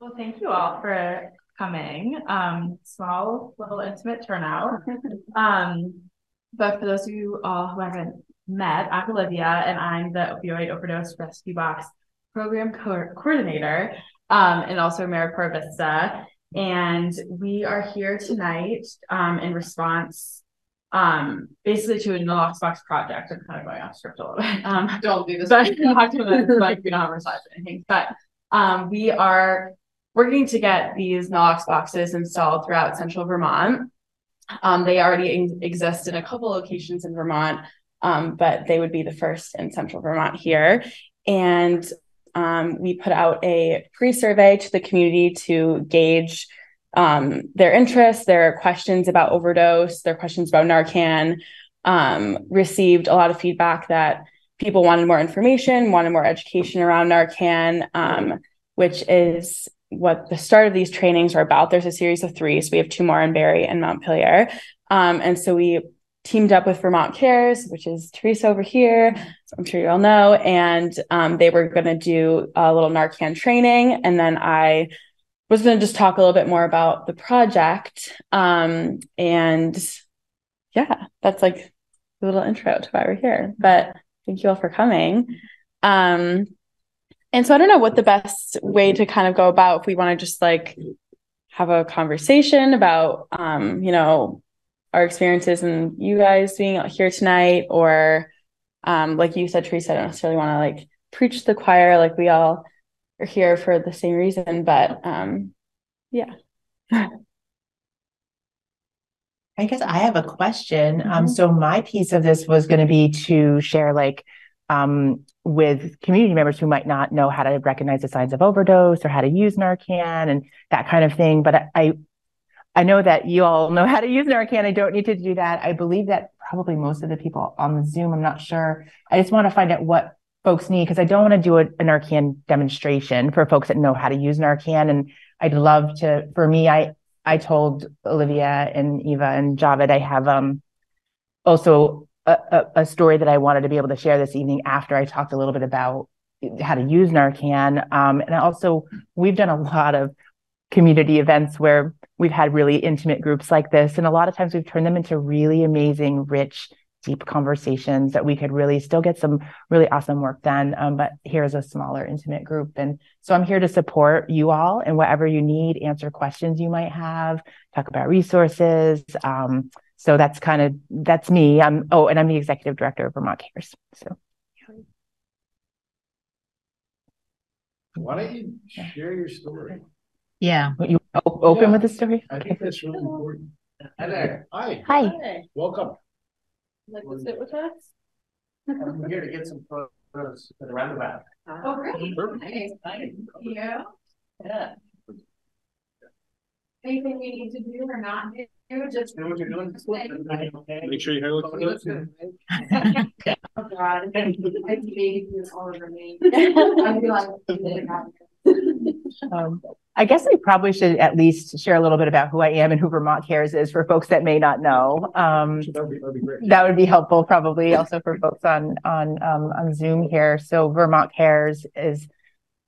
Well, thank you all for coming. Um, small, little intimate turnout. Um, but for those of you all who haven't met, I'm Olivia and I'm the opioid overdose rescue box program co- coordinator um, and also AmeriCorps Vista. And we are here tonight um, in response um, basically to a no box project. I'm kind of going off script a little bit. Um, Don't do this. but not to the, like we don't have or anything. But um, we are working to get these Knox boxes installed throughout central Vermont. Um, they already in- exist in a couple locations in Vermont, um, but they would be the first in central Vermont here. And um, we put out a pre-survey to the community to gauge um, their interests, their questions about overdose, their questions about Narcan. Um, received a lot of feedback that people wanted more information, wanted more education around Narcan, um, which is what the start of these trainings are about. There's a series of three, so we have two more in Barre and Montpelier, um, and so we teamed up with Vermont Cares, which is Teresa over here. So I'm sure you all know, and um, they were going to do a little Narcan training, and then I was going to just talk a little bit more about the project, um, and yeah, that's like a little intro to why we're here. But thank you all for coming. Um, and so I don't know what the best way to kind of go about if we want to just like have a conversation about um, you know, our experiences and you guys being out here tonight, or um, like you said, Teresa, I don't necessarily want to like preach the choir, like we all are here for the same reason, but um, yeah. I guess I have a question. Um, Mhm. so my piece of this was going to be to share like um with community members who might not know how to recognize the signs of overdose or how to use Narcan and that kind of thing. But I I, know that you all know how to use Narcan. I don't need to do that. I believe that probably most of the people on the Zoom, I'm not sure. I just want to find out what folks need because I don't want to do a, a Narcan demonstration for folks that know how to use Narcan. And I'd love to, for me, I I told Olivia and Eva and Javed I have um also a, a, story that I wanted to be able to share this evening after I talked a little bit about how to use Narcan. Um, and also we've done a lot of community events where we've had really intimate groups like this, and a lot of times we've turned them into really amazing, rich, deep conversations that we could really still get some really awesome work done. Um, but here's a smaller, intimate group, and so I'm here to support you all and whatever you need, answer questions you might have, talk about resources. Um, so that's kind of that's me. I'm oh, and I'm the executive director of Vermont Cares. So Why don't you share your story? Yeah. you open Yeah. with the story. I think that's really important. Hi there. Hi, Hi. Hey, welcome. like to sit with us? I'm here to get some photos for the roundabout. Oh, great. Perfect. Nice. Thank you. Yeah. Anything we need to do or not do, just. Know what you're doing? Okay. Make sure your hair looks good. Oh, God. I you all over me. I feel like. Um, I guess I probably should at least share a little bit about who I am and who Vermont Cares is for folks that may not know. Um, That'd be, that'd be great. that would be helpful probably also for folks on on um, on Zoom here. So Vermont Cares is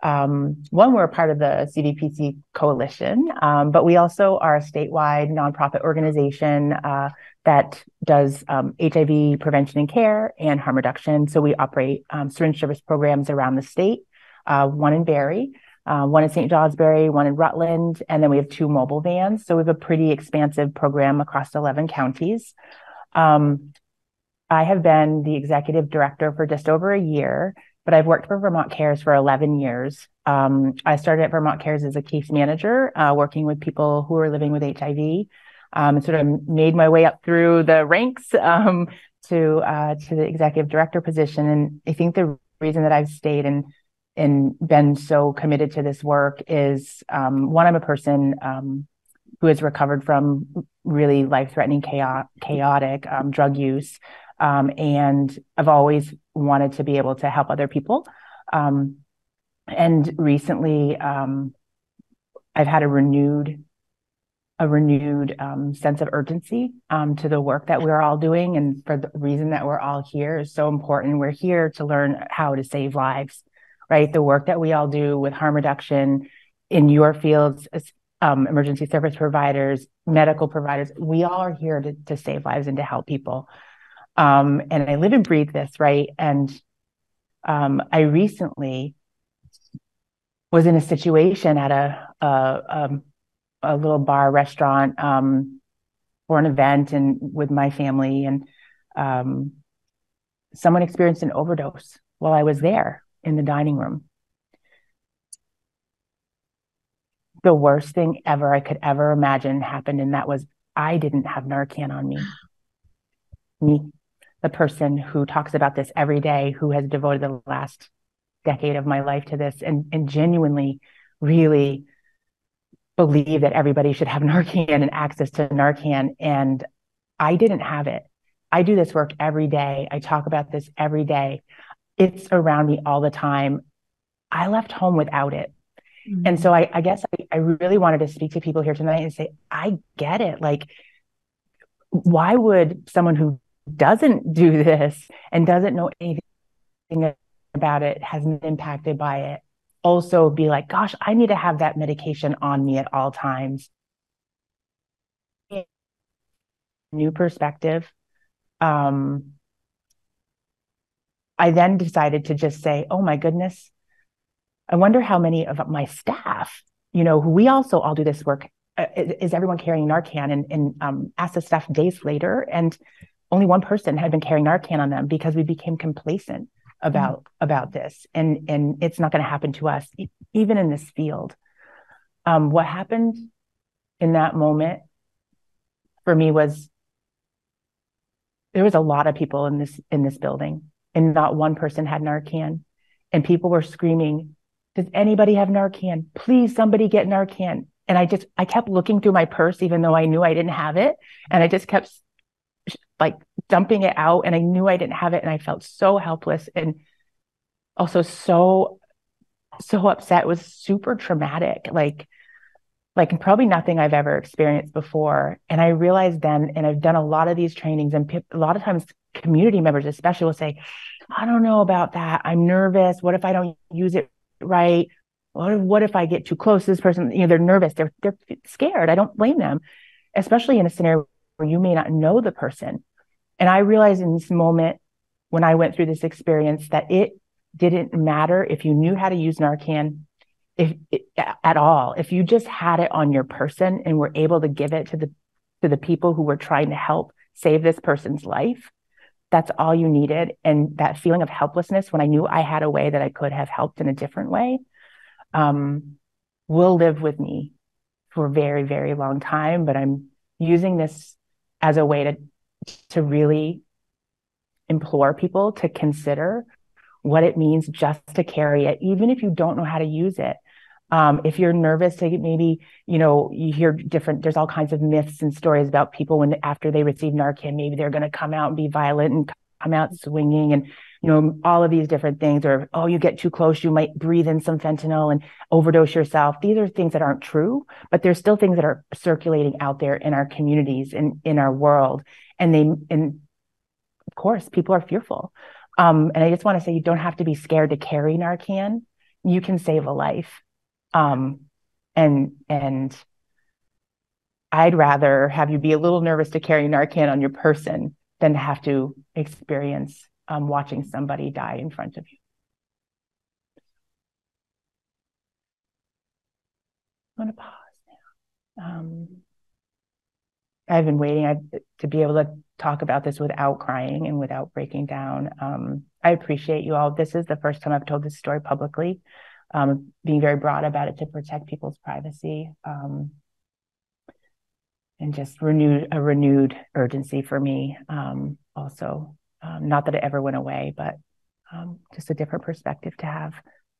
um, one we're a part of the CVPC coalition, um, but we also are a statewide nonprofit organization uh, that does um, HIV prevention and care and harm reduction. So we operate um, syringe service programs around the state, uh, one in Barre. Uh, one in St. Johnsbury, one in Rutland, and then we have two mobile vans. So we have a pretty expansive program across 11 counties. Um, I have been the executive director for just over a year, but I've worked for Vermont Cares for 11 years. Um, I started at Vermont Cares as a case manager, uh, working with people who are living with HIV, um, and sort of made my way up through the ranks um, to uh, to the executive director position. And I think the reason that I've stayed and and been so committed to this work is um, one, I'm a person um, who has recovered from really life threatening, chaotic, chaotic um, drug use. Um, and I've always wanted to be able to help other people. Um, and recently, um, I've had a renewed a renewed um, sense of urgency um, to the work that we're all doing, and for the reason that we're all here is so important. We're here to learn how to save lives, right? The work that we all do with harm reduction in your fields, um, emergency service providers, medical providers, we all are here to, to save lives and to help people. Um, and I live and breathe this, right? And um, I recently was in a situation at a a, um, a little bar restaurant um, for an event and with my family, and um, someone experienced an overdose while I was there in the dining room. The worst thing ever I could ever imagine happened, and that was I didn't have Narcan on me. Me, the person who talks about this every day, who has devoted the last decade of my life to this and, and genuinely really believe that everybody should have Narcan and access to Narcan. And I didn't have it. I do this work every day. I talk about this every day. It's around me all the time. I left home without it. Mm-hmm. And so I, I guess I, I really wanted to speak to people here tonight and say, I get it. Like, why would someone who doesn't do this and doesn't know anything about it, hasn't been impacted by it, also be like, gosh, I need to have that medication on me at all times. New perspective. Um, I then decided to just say, oh my goodness, I wonder how many of my staff, you know, who we also all do this work, uh, is, everyone carrying Narcan? And, and um, asked the staff days later, and only one person had been carrying Narcan on them because we became complacent about mm-hmm. about this, and and it's not going to happen to us, even in this field. Um, what happened in that moment for me was there was a lot of people in this in this building, and not one person had Narcan, and people were screaming, "Does anybody have Narcan? Please, somebody get Narcan!" And I just I kept looking through my purse, even though I knew I didn't have it, and I just kept like dumping it out and I knew I didn't have it and I felt so helpless and also so so upset. It was super traumatic like like probably nothing I've ever experienced before. And I realized then and I've done a lot of these trainings and a lot of times community members especially will say I don't know about that. I'm nervous. What if I don't use it right? What if, what if I get too close to this person? You know they're nervous. They're they're scared. I don't blame them especially in a scenario where you may not know the person and I realized in this moment when I went through this experience that it didn't matter if you knew how to use Narcan if at all. If you just had it on your person and were able to give it to the to the people who were trying to help save this person's life, that's all you needed. And that feeling of helplessness when I knew I had a way that I could have helped in a different way, um, will live with me for a very, very long time. But I'm using this as a way to to really implore people to consider what it means just to carry it, even if you don't know how to use it. Um, if you're nervous to maybe, you know, you hear different, there's all kinds of myths and stories about people when after they receive Narcan, maybe they're going to come out and be violent and come out swinging and, you know, all of these different things. Or, oh, you get too close, you might breathe in some fentanyl and overdose yourself. These are things that aren't true, but there's still things that are circulating out there in our communities and in our world and they and of course people are fearful. Um, and i just want to say you don't have to be scared to carry narcan. You can save a life. Um, and and i'd rather have you be a little nervous to carry narcan on your person than have to experience um, watching somebody die in front of you. I'm going to pause now. Um, I've been waiting to be able to talk about this without crying and without breaking down. Um, I appreciate you all. This is the first time I've told this story publicly, um, being very broad about it to protect people's privacy. Um, and just renewed a renewed urgency for me. Um, also, um, not that it ever went away, but um, just a different perspective to have.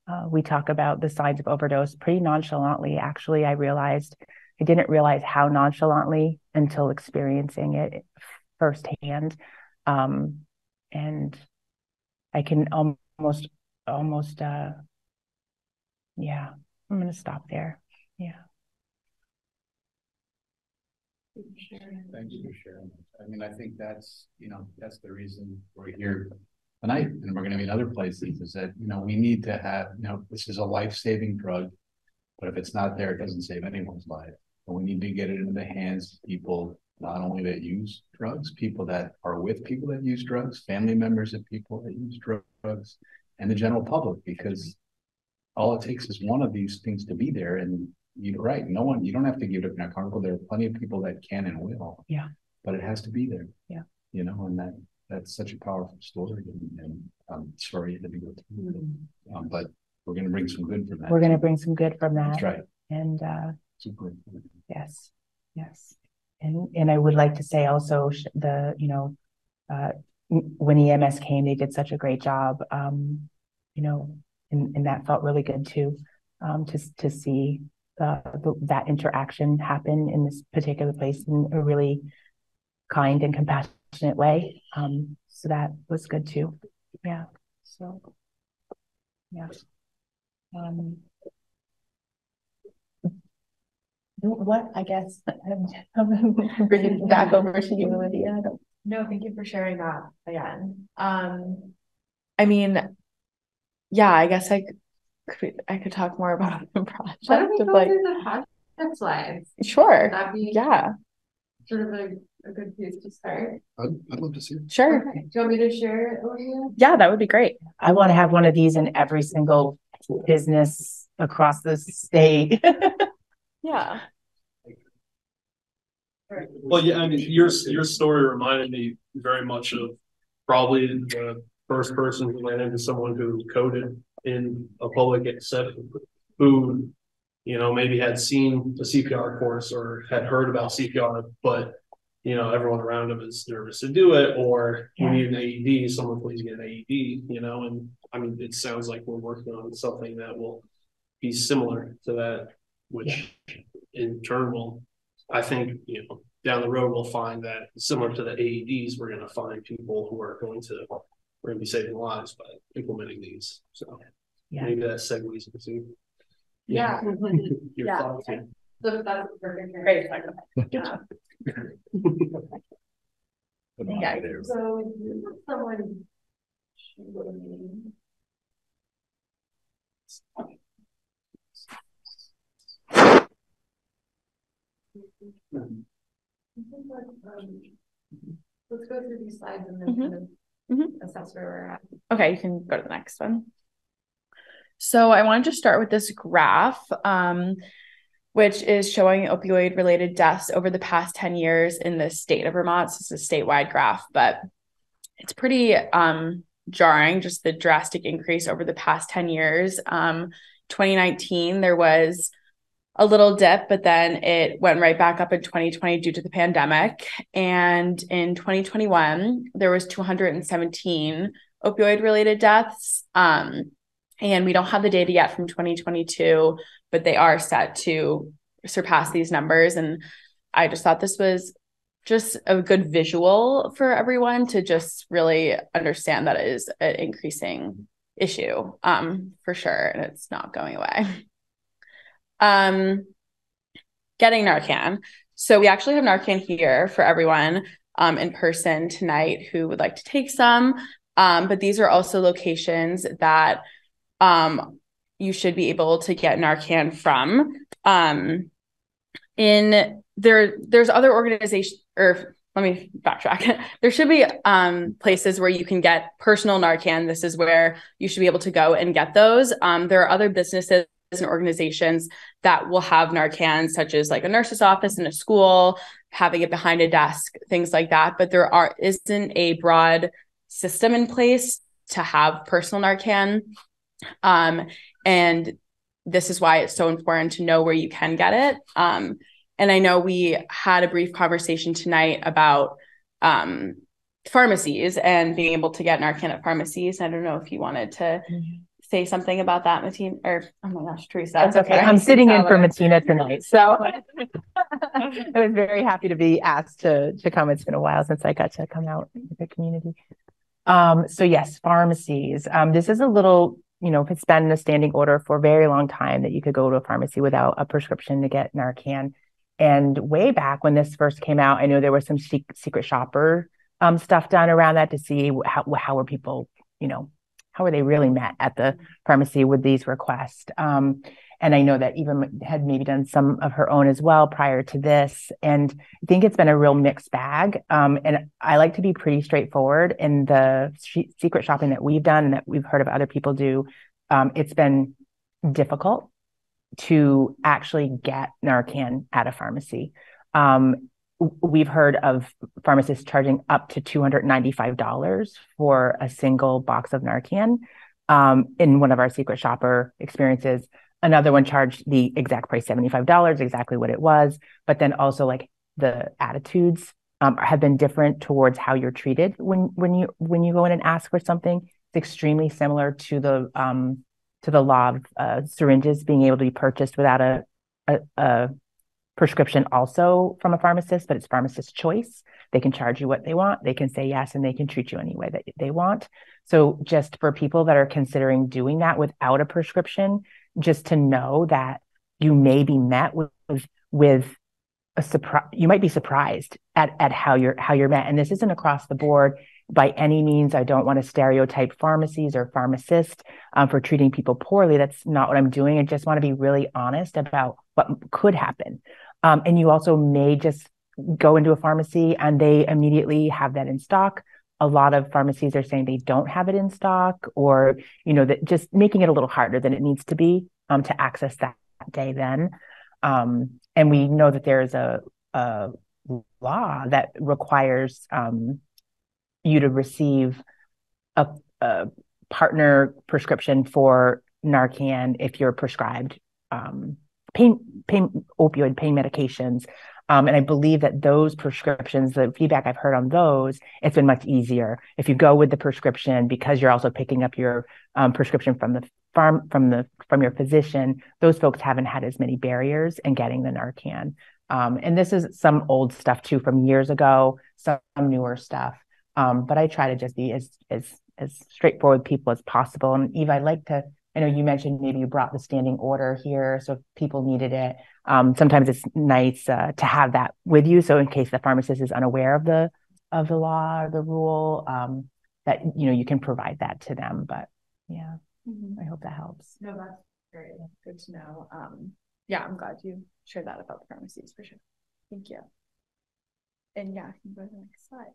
Uh, we talk about the signs of overdose pretty nonchalantly. Actually, I realized I didn't realize how nonchalantly until experiencing it firsthand. Um, and I can almost, almost, uh, yeah, I'm going to stop there. Yeah. Thanks for sharing. I mean, I think that's, you know, that's the reason we're here tonight and we're going to be in other places is that, you know, we need to have, you know, this is a life-saving drug But if it's not there, it doesn't save anyone's life. And we need to get it into the hands of people, not only that use drugs, people that are with people that use drugs, family members of people that use drugs, and the general public, because all it takes is one of these things to be there. And you're right, no one, you don't have to give it up in a carnival. There are plenty of people that can and will. Yeah. But it has to be there. Yeah. You know, and that that's such a powerful story. And, and I'm sorry it had to go through. it. Um, but we're gonna bring some good from that. We're gonna bring some good from that. That's right. And uh, Super. Yes, yes. And and I would like to say also the, you know, uh, when EMS came, they did such a great job. Um, you know, and and that felt really good too. Um, to to see uh the, that interaction happen in this particular place in a really kind and compassionate way. Um, so that was good too. Yeah. So. Yeah. Um. What, I guess, I'm bringing it back over to you, Olivia. No, thank you for sharing that again. Um, I mean, yeah, I guess I could, I could talk more about the project. Why don't we go like, through the project slides? sure, That'd be yeah, sort of a, a good place to start. I'd, I'd love to see it. sure, Okay, do you want me to share it over here? yeah, that would be great. I want to have one of these in every single business across the state. Yeah. Well, yeah, I mean, your, your story reminded me very much of probably the first person who ran into someone who coded in a public setting. Who, you know, maybe had seen a CPR course or had heard about CPR, but. You know, everyone around him is nervous to do it, or you need an AED, someone please get an AED, you know, and I mean, it sounds like we're working on something that will. Be similar to that, which in turn will, I think, you know, down the road, we'll find that similar to the AEDs, we're gonna find people who are going to. We're gonna be saving lives by implementing these, so. Yeah. Maybe that segues into. Yeah. Your Yeah. thoughts, yeah. So that's perfect. Great. Yeah. Put it on Yeah. So if someone. shoot me. I think that, um, Let's go through these slides and then kind of Mhm. assess where we're at. Okay, you can go to the next one. So I wanted to start with this graph, um, which is showing opioid related deaths over the past 10 years in the state of Vermont. So it's a statewide graph, but it's pretty um, jarring, just the drastic increase over the past 10 years. Um, 2019, there was a little dip, but then it went right back up in 2020 due to the pandemic. And in 2021, there was 217 opioid related deaths. Um, and we don't have the data yet from 2022, but they are set to surpass these numbers. And I just thought this was just a good visual for everyone to just really understand that it is an increasing issue um, for sure. And it's not going away. Um, getting Narcan. So we actually have Narcan here for everyone um, in person tonight who would like to take some. Um, but these are also locations that um, you should be able to get Narcan from. Um, in there, there's other organizations, or let me backtrack. there should be um, places where you can get personal Narcan. This is where you should be able to go and get those. Um, there are other businesses and organizations that will have Narcan, such as like a nurse's office in a school, having it behind a desk, things like that. But there are isn't a broad system in place to have personal Narcan. Um, and this is why it's so important to know where you can get it. Um, and I know we had a brief conversation tonight about um, pharmacies and being able to get Narcan at pharmacies. I don't know if you wanted to say something about that, Matina? or oh my gosh, Teresa. That's okay. I'm sitting in for Matina tonight, so I was very happy to be asked to to come. It's been a while since I got to come out into the community. Um, so yes, pharmacies. Um, this is a little, you know, it's been a standing order for a very long time that you could go to a pharmacy without a prescription to get Narcan. And way back when this first came out, I know there was some secret shopper um, stuff done around that to see how how were people, you know, how were they really met at the pharmacy with these requests. Um, And I know that even had maybe done some of her own as well prior to this. And I think it's been a real mixed bag. Um, and I like to be pretty straightforward in the secret shopping that we've done and that we've heard of other people do. Um, it's been difficult to actually get Narcan at a pharmacy. Um, we've heard of pharmacists charging up to $295 for a single box of Narcan. Um, in one of our secret shopper experiences, another one charged the exact price, $75, exactly what it was. But then also like the attitudes um, have been different towards how you're treated when when you when you go in and ask for something. It's extremely similar to the um, to the law of uh, syringes being able to be purchased without a, a, a prescription also from a pharmacist, but it's pharmacist choice. They can charge you what they want. They can say yes, and they can treat you any way that they want. So just for people that are considering doing that without a prescription, just to know that you may be met with with a surprise. You might be surprised at at how you're how you're met, and this isn't across the board by any means. I don't want to stereotype pharmacies or pharmacists um, for treating people poorly. That's not what I'm doing. I just want to be really honest about what could happen. Um, and you also may just go into a pharmacy and they immediately have that in stock. A lot of pharmacies are saying they don't have it in stock, or you know that just making it a little harder than it needs to be um, to access that day. Then, um, and we know that there is a, a law that requires um, you to receive a, a, partner prescription for Narcan if you're prescribed um, pain, pain, opioid pain medications. Um, and I believe that those prescriptions, the feedback I've heard on those, it's been much easier. If you go with the prescription because you're also picking up your um, prescription from the farm from the from your physician, those folks haven't had as many barriers in getting the Narcan. Um, and this is some old stuff too from years ago, some newer stuff. Um, but I try to just be as as as straightforward people as possible. And Eve, I'd like to I know you mentioned maybe you brought the standing order here, so if people needed it. Um, sometimes it's nice uh, to have that with you, so in case the pharmacist is unaware of the of the law or the rule, um, that you know you can provide that to them. But yeah, mm-hmm. I hope that helps. No, that's great. Good to know. Um, yeah, I'm glad you shared that about the pharmacies for sure. Thank you. And yeah, can go to the next slide.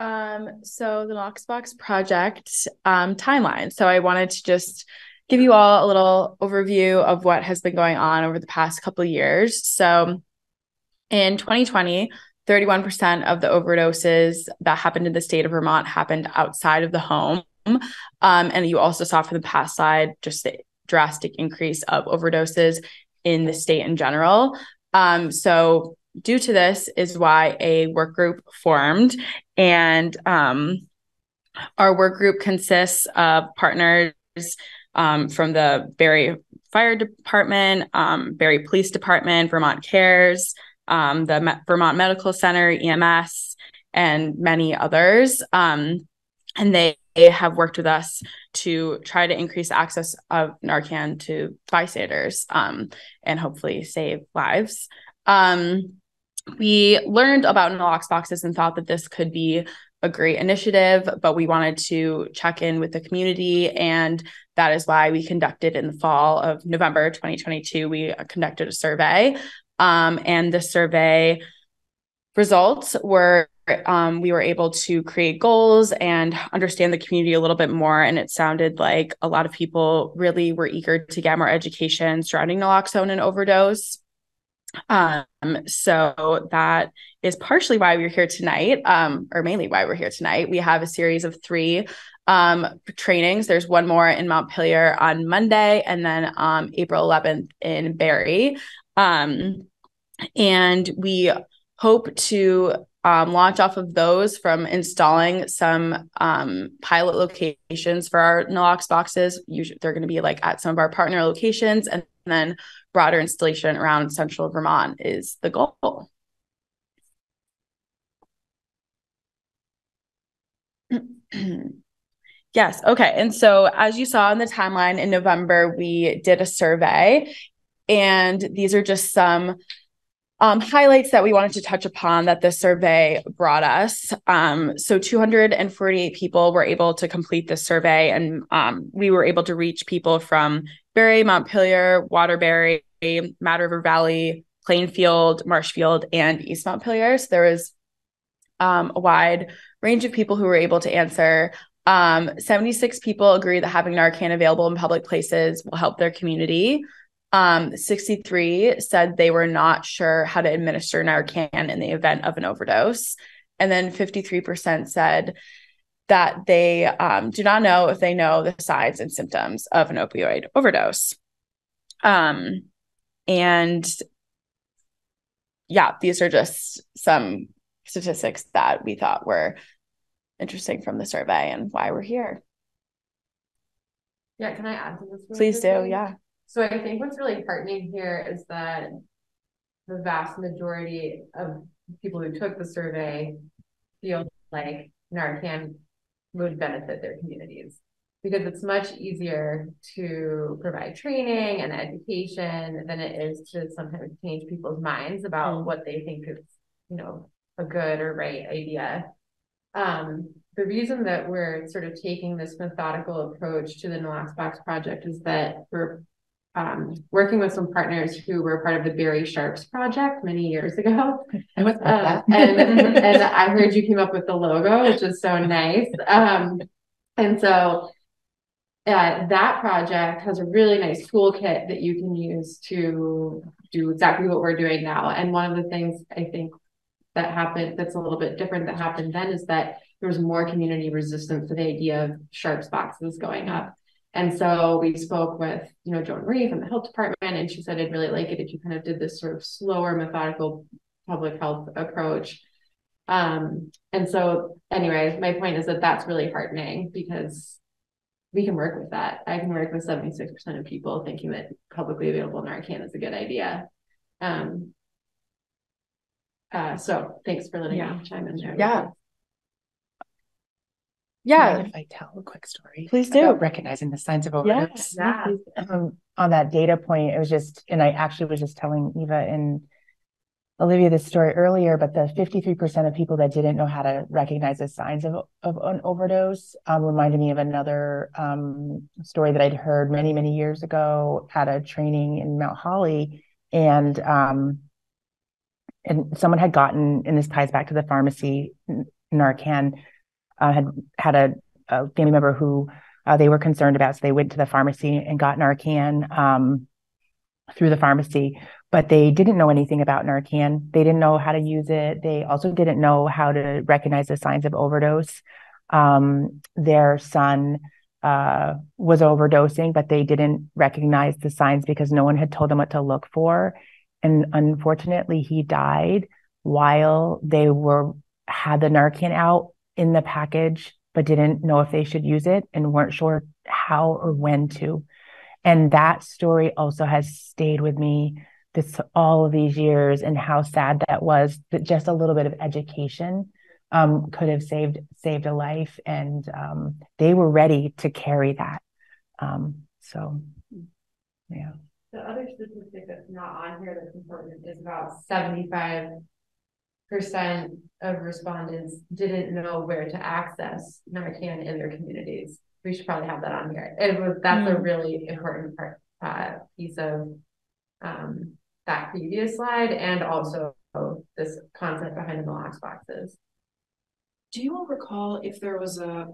Um, so the Knoxbox project um, timeline. So I wanted to just give you all a little overview of what has been going on over the past couple years. So in 2020, 31% of the overdoses that happened in the state of Vermont happened outside of the home. Um, and you also saw from the past slide just the drastic increase of overdoses in the state in general. Um, so due to this is why a work group formed and um, our work group consists of partners um, from the Barre Fire Department, um, Barre Police Department, Vermont Cares, um, the Me- Vermont Medical Center, EMS, and many others. Um, and they, they have worked with us to try to increase access of Narcan to bystanders um, and hopefully save lives. Um, we learned about nalox boxes and thought that this could be a great initiative, but we wanted to check in with the community. And that is why we conducted in the fall of November 2022, we conducted a survey. Um, and the survey results were um, we were able to create goals and understand the community a little bit more. And it sounded like a lot of people really were eager to get more education surrounding naloxone and overdose. Um, so that is partially why we're here tonight, um, or mainly why we're here tonight. We have a series of three um, trainings. There's one more in Montpelier on Monday, and then um, April 11th in Barre. Um, and we hope to um, launch off of those from installing some um, pilot locations for our Nalox boxes. Usually, they're going to be like at some of our partner locations, and then broader installation around central Vermont is the goal. yes. Okay. And so, as you saw in the timeline in November, we did a survey, and these are just some um, highlights that we wanted to touch upon that the survey brought us. Um, so 248 people were able to complete this survey, and um, we were able to reach people from Barre, Montpelier, Waterbury, Mad River Valley, Plainfield, Marshfield, and East Montpelier. So there was um, a wide range of people who were able to answer. Um, 76 people agree that having Narcan available in public places will help their community. Um, 63 said they were not sure how to administer Narcan in the event of an overdose. And then 53% said that they um, do not know if they know the signs and symptoms of an opioid overdose. Um, and yeah, these are just some statistics that we thought were interesting from the survey and why we're here. Yeah, can I add to this? Please do. Yeah. So I think what's really heartening here is that the vast majority of people who took the survey feel like Narcan would benefit their communities. Because it's much easier to provide training and education than it is to sometimes change people's minds about what they think is, you know, a good or right idea. Um, the reason that we're sort of taking this methodical approach to the Knox Box project is that we're um, working with some partners who were part of the Barre Sharps project many years ago. I was Uh, and, and I heard you came up with the logo, which is so nice. Um, and so uh, that project has a really nice toolkit that you can use to do exactly what we're doing now. And one of the things I think that happened that's a little bit different that happened then is that there was more community resistance to the idea of sharps boxes going up. And so we spoke with, you know, Joan Marie from the health department, and she said, I'd really like it if you kind of did this sort of slower, methodical public health approach. Um, and so anyways, my point is that that's really heartening because we can work with that. I can work with 76% of people thinking that publicly available Narcan is a good idea. Um, uh, so thanks for letting Yeah. me chime in there. Yeah. Mind Yeah. If I tell a quick story. Please about do. Recognizing the signs of overdose. Yeah. Um, on that data point, it was just, and I actually was just telling Eva and Olivia this story earlier, but the fifty-three percent of people that didn't know how to recognize the signs of, of an overdose um, reminded me of another um, story that I'd heard many, many years ago at a training in Mount Holly. And um, and someone had gotten, and this ties back to the pharmacy, Narcan, uh, had had a, a family member who uh, they were concerned about. So they went to the pharmacy and got Narcan um, through the pharmacy, but they didn't know anything about Narcan. They didn't know how to use it. They also didn't know how to recognize the signs of overdose. Um, their son uh, was overdosing, but they didn't recognize the signs because no one had told them what to look for. And unfortunately, he died while they were had the Narcan out in the package, but didn't know if they should use it and weren't sure how or when to. And that story also has stayed with me this all of these years and how sad that was that just a little bit of education um, could have saved saved a life. And um, they were ready to carry that. Um, so yeah. The other statistic that's not on here that's important is about seventy-five percent of respondents didn't know where to access Narcan in their communities. We should probably have that on here. It was, that's a really important part, uh, piece of um, that previous slide and also this concept behind the box boxes. Do you all recall if there was a,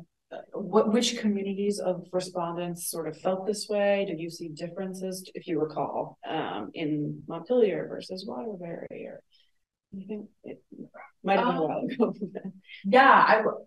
what, which communities of respondents sort of felt this way? Did you see differences, if you recall, um, in Montpelier versus Waterbury or? You think it might have been a while um, ago. Yeah, I, w-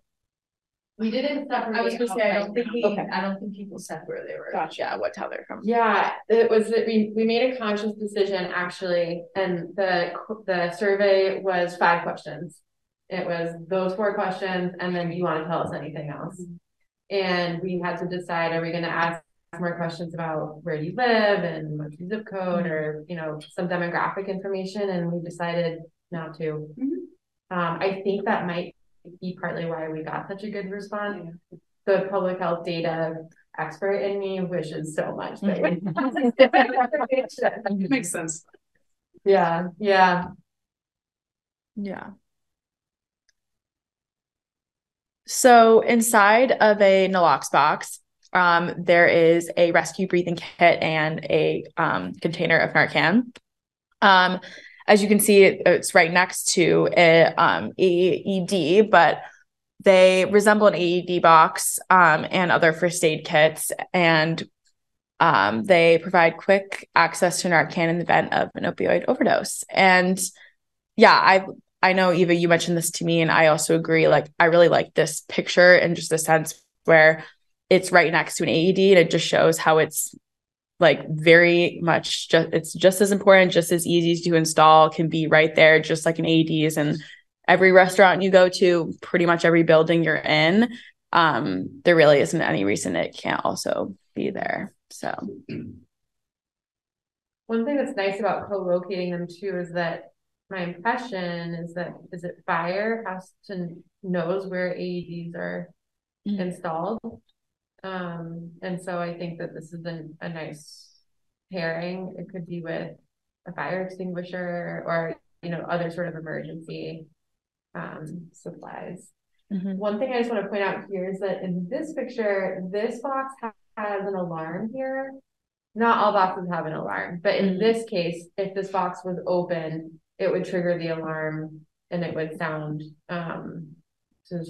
We didn't separate. I was gonna say, I don't think we, Okay. I don't think people said where they were. Gotcha. Yeah, what how they're from. Yeah, it was that we we made a conscious decision actually, and the the survey was five questions. It was those four questions, and then do you want to tell us anything else? Mm-hmm. And we had to decide, are we gonna ask more questions about where you live and what's your zip code mm-hmm. or, you know, some demographic information, and we decided not to. Um, I think that might be partly why we got such a good response. The public health data expert in me wishes so much that we. Makes sense. Yeah, yeah. Yeah. So inside of a Nalox box, um, there is a rescue breathing kit and a um, container of Narcan. Um, as you can see, it, it's right next to a um, AED, but they resemble an AED box um, and other first aid kits, and um, they provide quick access to Narcan in the event of an opioid overdose. And yeah, I I know Eva, you mentioned this to me, and I also agree. Like, I really like this picture and just the sense where it's right next to an AED, and it just shows how it's like very much just it's just as important, just as easy to install, can be right there, just like an AEDs and every restaurant you go to, pretty much every building you're in. Um, there really isn't any reason it can't also be there. So One thing that's nice about co-locating them too is that my impression is that, is it fire has to knows where AEDs are Mhm. installed. Um, and so I think that this is a, a nice pairing. It could be with a fire extinguisher or, you know, other sort of emergency um, supplies. mhm. One thing I just want to point out here is that in this picture, this box ha- has an alarm here. Not all boxes have an alarm, but in Mhm. this case, if this box was open, it would trigger the alarm and it would sound, um, to,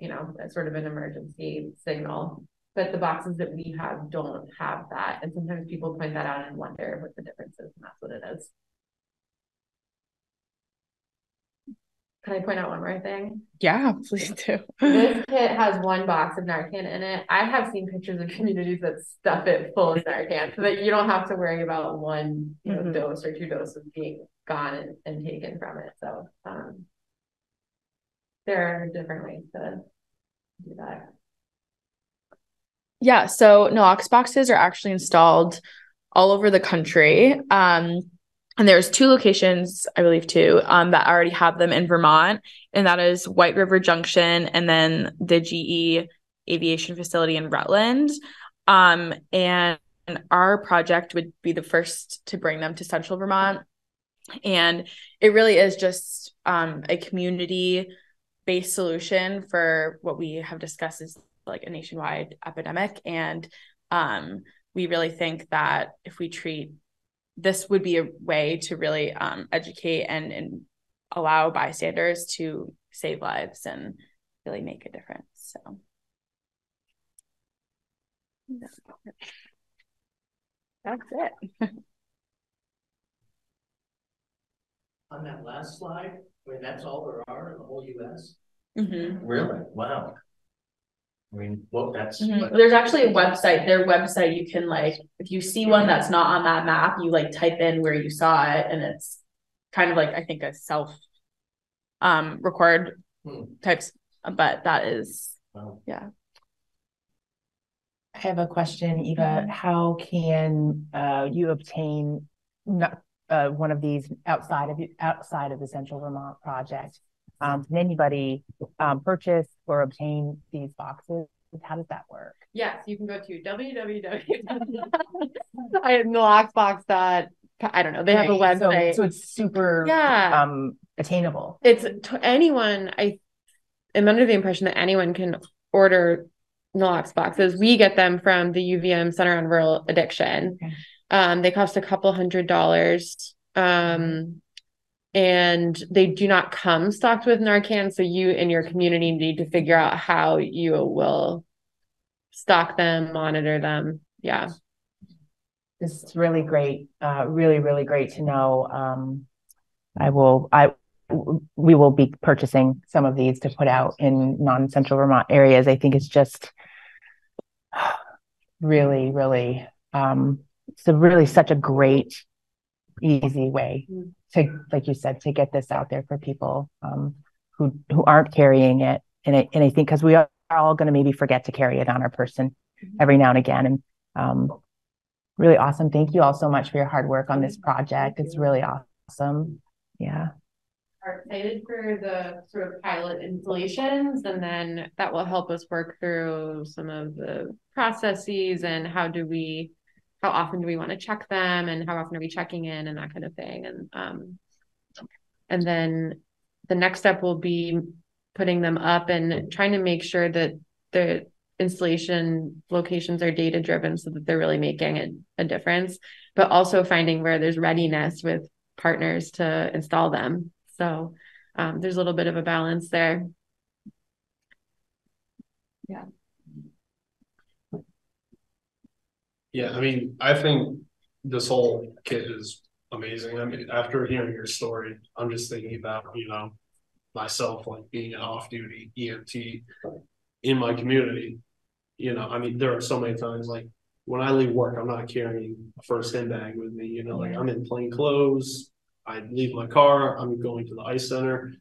you know, as sort of an emergency signal. But the boxes that we have don't have that, and sometimes people point that out and wonder what the difference is, and that's what it is. Can I point out one more thing? yeah, please do. This kit has one box of Narcan in it. I have seen pictures of communities that stuff it full of Narcan so that you don't have to worry about one, you know, Mhm. dose or two doses being gone and, and taken from it. So, um, there are different ways to do that. Yeah, so Nalox boxes are actually installed all over the country. Um, and there's two locations, I believe, two, um, that already have them in Vermont, and that is White River Junction and then the GE Aviation Facility in Rutland. Um, and our project would be the first to bring them to Central Vermont. And it really is just um, a community based solution for what we have discussed is like a nationwide epidemic. And um, we really think that if we treat this would be a way to really um, educate and, and allow bystanders to save lives and really make a difference. So. That's it. On that last slide, I mean, that's all there are in the whole US? Mm-hmm. Really? Wow. I mean, well, that's. Mhm. There's actually a website, their website, you can like, if you see one that's not on that map, you like type in where you saw it and it's kind of like, I think a self um record Hmm. types, but that is, Wow. yeah. I have a question, Eva. Mhm. How can uh you obtain not uh one of these outside of outside of the Central Vermont project? Um, can anybody um purchase or obtain these boxes? How does that work? Yes, you can go to www. I have Naloxbox dot, I don't know, they have a Okay, so- website. So it's super Yeah. um attainable. It's to anyone, I am under the impression that anyone can order Nalox boxes. We get them from the UVM Center on Rural Addiction. Okay. Um, they cost a couple hundred dollars. Um, and they do not come stocked with Narcan, so you and your community need to figure out how you will stock them, monitor them. Yeah. This is really great, uh, really, really great to know. Um, I will, I, we will be purchasing some of these to put out in non-central Vermont areas. I think it's just really, really, um, it's really such a great, easy way Mm. to, like you said, to get this out there for people, um, who, who aren't carrying it. And I, and I think because we are all going to maybe forget to carry it on our person every now and again. And, um, really awesome. Thank you all so much for your hard work on this project. It's really awesome. Yeah. are excited for the sort of pilot installations and then that will help us work through some of the processes and how do we how often do we want to check them and how often are we checking in and that kind of thing and um and then the next step will be putting them up and trying to make sure that the installation locations are data driven so that they're really making a, a difference, but also finding where there's readiness with partners to install them. So um, there's a little bit of a balance there. Yeah, I mean, I think this whole kit is amazing. I mean, after hearing your story, I'm just thinking about, you know, myself like being an off-duty EMT in my community. You know, I mean, there are so many times like when I leave work, I'm not carrying a first aid bag with me. You know, like I'm in plain clothes. I leave my car. I'm going to the ice center.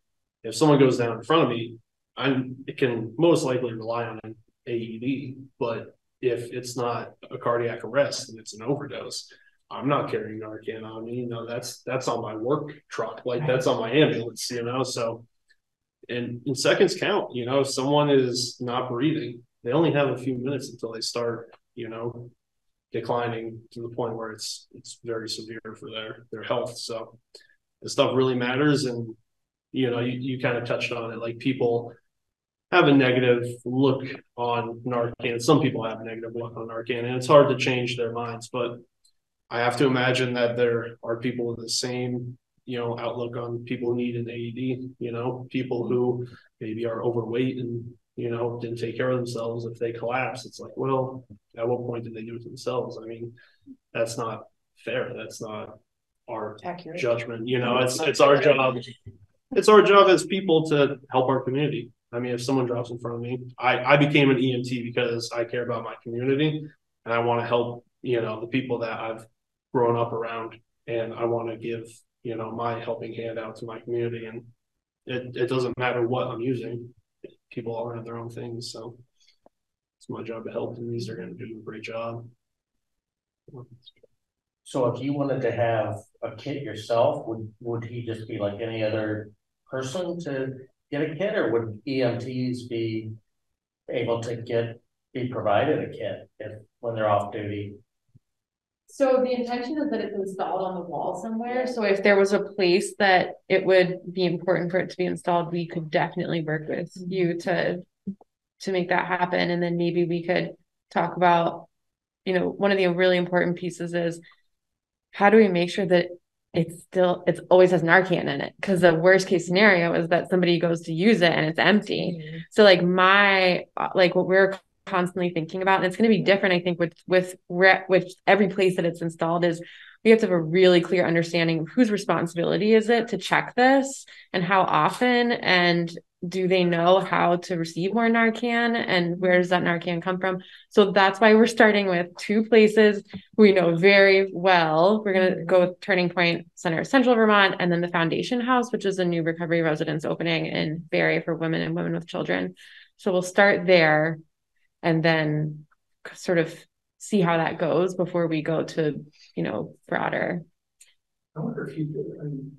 If someone goes down in front of me, I'm can most likely rely on an AED. But if it's not a cardiac arrest and it's an overdose, I'm not carrying Narcan on me. You know, that's that's on my work truck, like that's on my ambulance. You know, so and, and seconds count. You know, if someone is not breathing, they only have a few minutes until they start. You know, declining to the point where it's it's very severe for their their health. So this stuff really matters, and you know, you, you kind of touched on it. Like people have a negative look on Narcan. Some people have a negative look on Narcan, and it's hard to change their minds. But I have to imagine that there are people with the same, you know, outlook on people who need an AED. You know, people who maybe are overweight and you know didn't take care of themselves. If they collapse, it's like, well, at what point did they do it themselves? I mean, that's not fair. That's not our Accurate. judgment. You know, it's it's our job. It's our job as people to help our community. I mean, if someone drops in front of me, I, I became an EMT because I care about my community and I want to help, you know, the people that I've grown up around and I want to give, you know, my helping hand out to my community. And it, it doesn't matter what I'm using. People all have their own things. So it's my job to help and these are going to do a great job. So if you wanted to have a kit yourself, would, would he just be like any other person to get a kit or would EMTs be able to get, be provided a kit if, when they're off duty? So the intention is that it's installed on the wall somewhere. So if there was a place that it would be important for it to be installed, we could definitely work with mm-hmm. you to to make that happen. And then maybe we could talk about, you know, one of the really important pieces is how do we make sure that it's still it's always has Narcan in it? Because the worst case scenario is that somebody goes to use it and it's empty. Mm-hmm. So like my uh, like what we're constantly thinking about and it's going to be different i think with with with every place that it's installed is we have to have a really clear understanding of whose responsibility is it to check this and how often and do they know how to receive more narcan and where does that narcan come from? So that's why we're starting with two places we know very well. We're going to mm-hmm. go with turning point center central vermont and then the foundation house which is a new recovery residence opening in barre for women and women with children. So we'll start there and then sort of see how that goes before we go to you know broader. I wonder if you, could- I mean,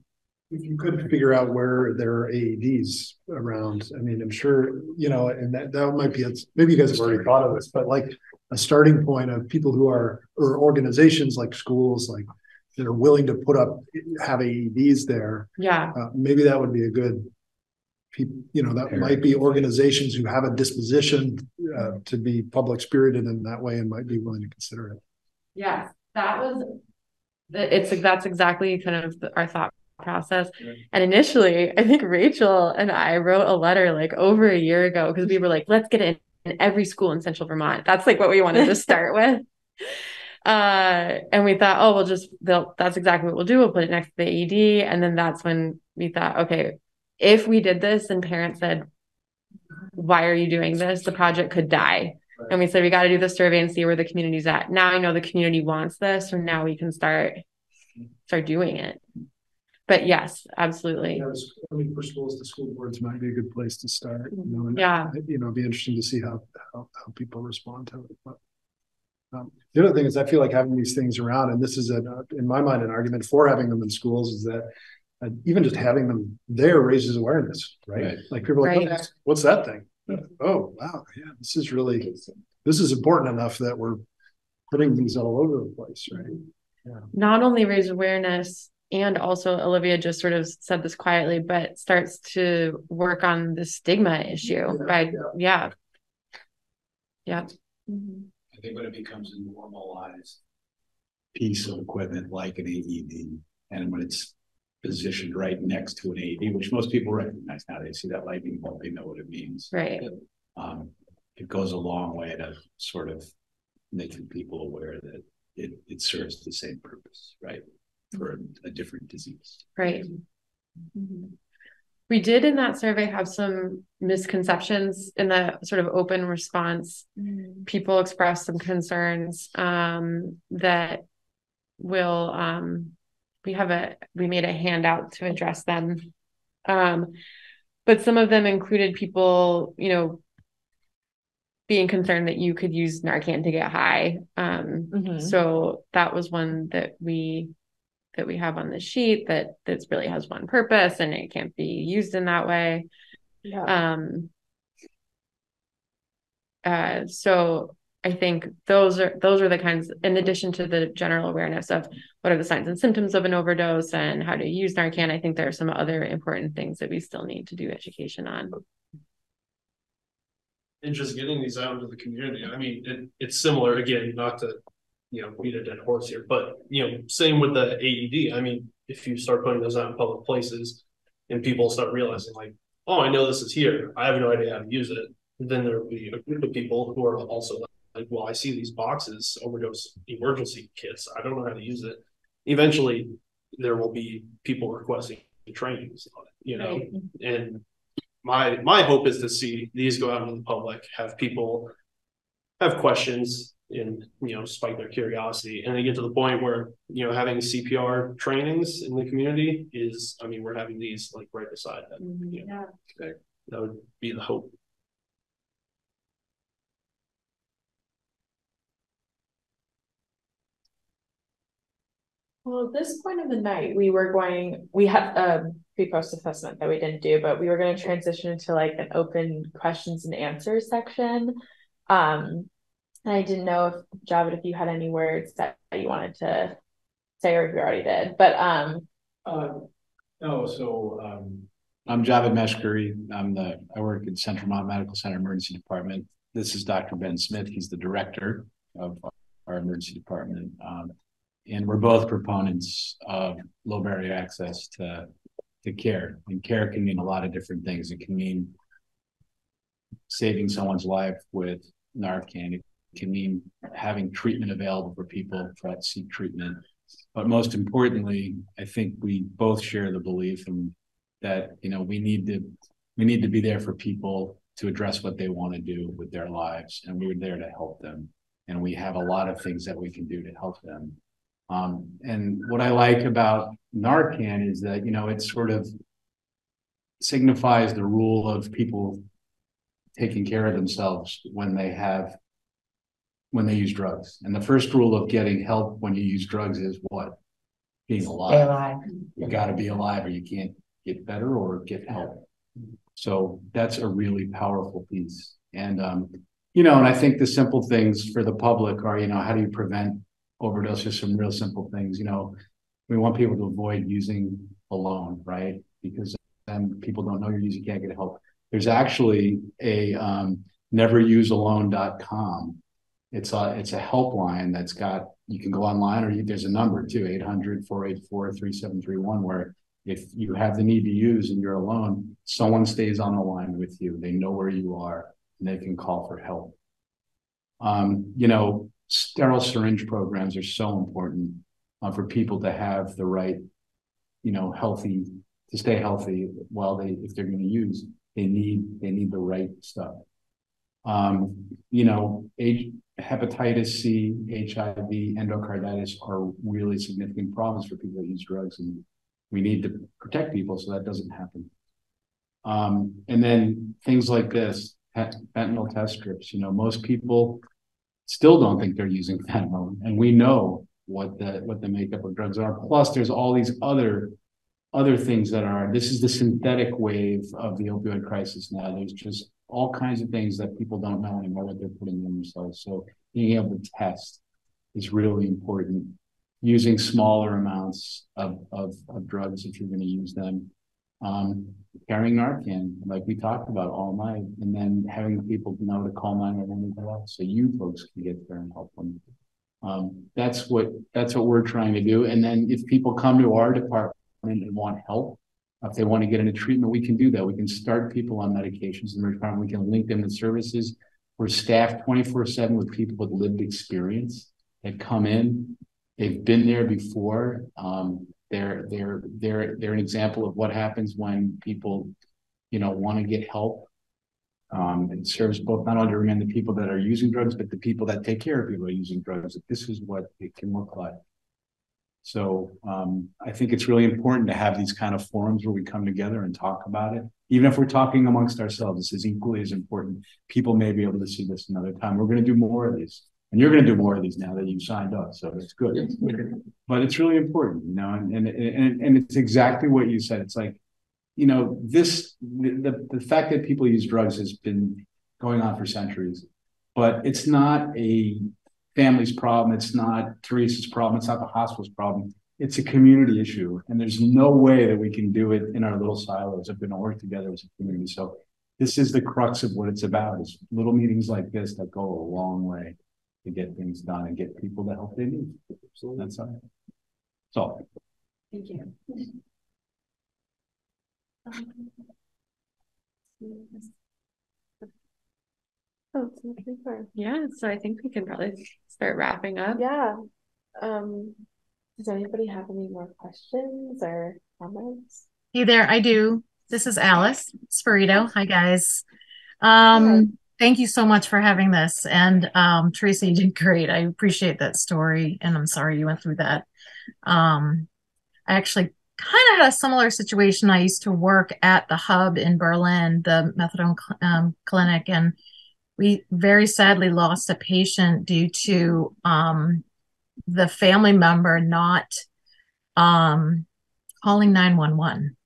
if you could figure out where there are AEDs around, I mean, I'm sure, you know, and that, that might be, it's- maybe you guys have already thought of this, but like a starting point of people who are, or organizations like schools, like that are willing to put up, have AEDs there, yeah uh, maybe that would be a good people, you know, that might be organizations who have a disposition uh, to be public spirited in that way and might be willing to consider it. Yes, that was, it's, that's exactly kind of our thought process. And initially, I think Rachel and I wrote a letter like over a year ago because we were like, let's get it in every school in central Vermont. That's like what we wanted to start with. Uh, and we thought, oh, we'll just, they'll, that's exactly what we'll do. We'll put it next to the AED. And then that's when we thought, okay, if we did this and parents said, why are you doing this? The project could die. And we said, we got to do the survey and see where the community's at. Now I know the community wants this, so now we can start, start doing it. But yes, absolutely. Yeah, it's- I mean, for schools, the school boards might be a good place to start, you know, and, Yeah. you know, it'd be interesting to see how, how, how people respond to it, but. Um, the other thing is, I feel like having these things around, and this is a, in my mind, an argument for having them in schools is that. Uh, even just having them there raises awareness, right? Right. Like people are like, Right. "Oh, what's that thing? Oh, wow, yeah, this is really, this is important enough that we're putting these all over the place, right? Yeah. Not only raise awareness, and also Olivia just sort of said this quietly, but starts to work on the stigma issue by, yeah. Yeah. I think when it becomes a normalized piece of equipment like an AED, and when it's positioned right next to an AED, which most people recognize now, they see that lightning bulb, they know what it means. Right. Um, it goes a long way to sort of making people aware that it, it serves the same purpose, right? For a, a different disease. Right. We did in that survey have some misconceptions in the sort of open response. People expressed some concerns um, that will um, we have a we made a handout to address them. Um, but some of them included people, you know, being concerned that you could use Narcan to get high. Um, Mhm. so that was one that we that we have on the sheet that that really has one purpose and it can't be used in that way. Yeah. Um uh so I think those are those are the kinds in addition to the general awareness of what are the signs and symptoms of an overdose and how to use Narcan, I think there are some other important things that we still need to do education on. And just getting these out into the community, I mean, it, it's similar, again, not to, you know, beat a dead horse here, but, you know, same with the AED, I mean, if you start putting those out in public places. And people start realizing like, oh, I know this is here, I have no idea how to use it, then there will be a group of people who are also like, well, I see these boxes, overdose emergency kits, I don't know how to use it. Eventually, there will be people requesting trainings on it, you know, and my my hope is to see these go out into the public, have people have questions and you know spike their curiosity, and they get to the point where you know having CPR trainings in the community is, I mean, we're having these like right beside them. You know, that, that would be the hope. Well, at this point of the night, we were going, we had a pre-post assessment that we didn't do, but we were going to transition into like an open questions and answers section. Um, and I didn't know if Javid, if you had any words that you wanted to say or if you already did, but um, Um, no, so, um, I'm Javed Meshkari. I'm the, I work at Central Vermont Medical Center Emergency Department. This is Dr. Ben Smith. He's the director of our emergency department. Um, and we're both proponents of low barrier access to, to care. And care can mean a lot of different things. It can mean saving someone's life with Narcan. It can mean having treatment available for people that seek treatment. But most importantly, I think we both share the belief in that, you know, we need to, we need to be there for people to address what they want to do with their lives. And we're there to help them. And we have a lot of things that we can do to help them. Um, and what I like about Narcan is that, you know, it sort of signifies the rule of people taking care of themselves when they have when they use drugs. And the first rule of getting help when you use drugs is what? Being Stay alive. alive. You got to be alive or you can't get better or get help. So that's a really powerful piece. And, um, you know, and I think the simple things for the public are, you know, how do you prevent overdose? Just some real simple things, you know, we want people to avoid using alone, right? Because then people don't know you're using, can't get help. There's actually a, um, neverusealone.com. It's a, it's a helpline that's got, you can go online or you, there's a number too, 800 484 3731, where if you have the need to use and you're alone, someone stays on the line with you. They know where you are and they can call for help. Um, you know, sterile syringe programs are so important uh, for people to have the right, you know, healthy, to stay healthy while they, if they're going to use, they need, they need the right stuff. Um, you know, hepatitis C, HIV, endocarditis are really significant problems for people that use drugs and we need to protect people so that doesn't happen. Um, and then things like this, fentanyl test strips, you know, most people still don't think they're using fentanyl and we know what the, what the makeup of drugs are. Plus there's all these other, other things that are, this is the synthetic wave of the opioid crisis now. There's just all kinds of things that people don't know anymore what they're putting in themselves. So being able to test is really important using smaller amounts of, of, of drugs if you're gonna use them. Um, carrying Narcan, like we talked about all night, and then having people know to call nine one one as well, so you folks can get there and help them. Um, that's what, that's what we're trying to do, and then if people come to our department and want help. If they want to get into treatment, we can do that, we can start people on medications in the we can link them to services. We're staffed twenty-four seven with people with lived experience that come in. They've been there before. Um, they're, they're, they're, they're an example of what happens when people, you know, want to get help. Um, it serves both not only to the people that are using drugs, but the people that take care of people using drugs, this is what it can look like. So, um, I think it's really important to have these kind of forums where we come together and talk about it. Even if we're talking amongst ourselves, this is equally as important. People may be able to see this another time. We're gonna do more of these. And you're gonna do more of these now that you've signed up, so it's good. But it's really important, you know, and, and, and, and it's exactly what you said. It's like, you know, this, the, the, the fact that people use drugs has been going on for centuries. But it's not a family's problem. It's not Teresa's problem. It's not the hospital's problem. It's a community issue. And there's no way that we can do it in our little silos if we don't work together as a community. So this is the crux of what it's about is little meetings like this that go a long way to get things done and get people the help they need. So that's all. So Thank you. Oh, Yeah, so I think we can probably start wrapping up. Yeah. Um, does anybody have any more questions or comments? Hey there, I do. This is Alice Spirito. Hi, guys. Um, thank you so much for having this. And um, Teresa, you did great. I appreciate that story, and I'm sorry you went through that. Um, I actually kind of had a similar situation. I used to work at the hub in Berlin, the methadone cl- um, clinic, and we very sadly lost a patient due to um, the family member not um, calling 911.